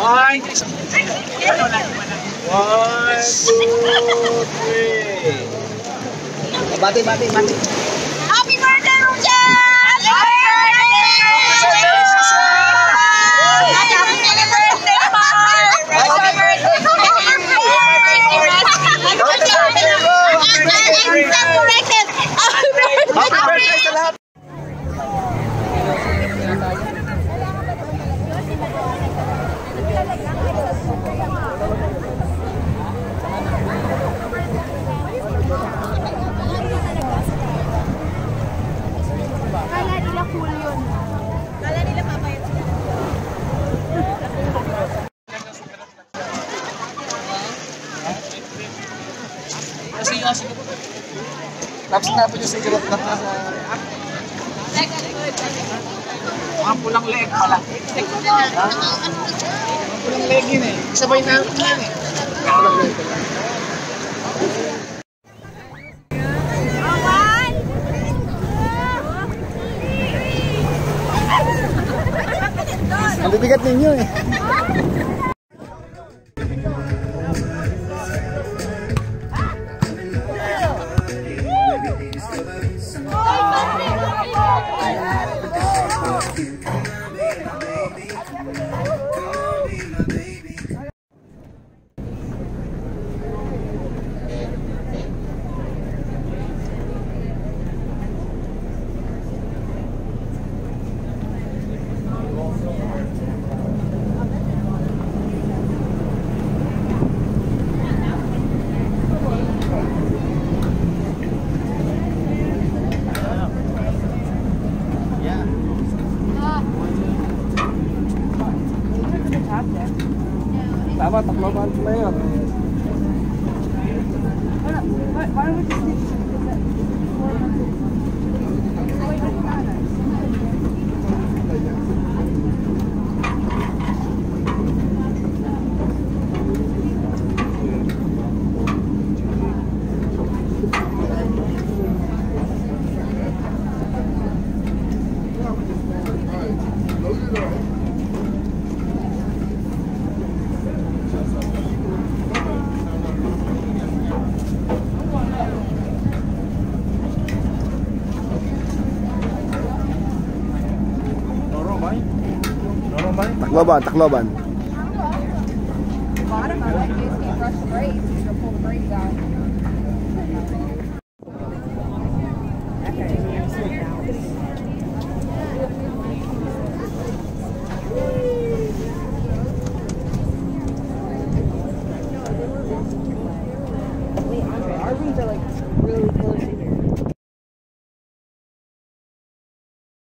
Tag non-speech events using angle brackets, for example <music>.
One, two, three. Bati, bati, bati. Tapos na po yung cigarette na sa... Mga pulang leg pala. Ha? Pulang leg yun eh. Sabay na yun eh. Pulang leg pala. Ang bibigat ninyo eh. <laughs> Aber doch nochmal ein Player. Why don't we Tacloban? Tacloban, Tacloban. Bottom of it, you brush the braids. you pull the braids out. Okay.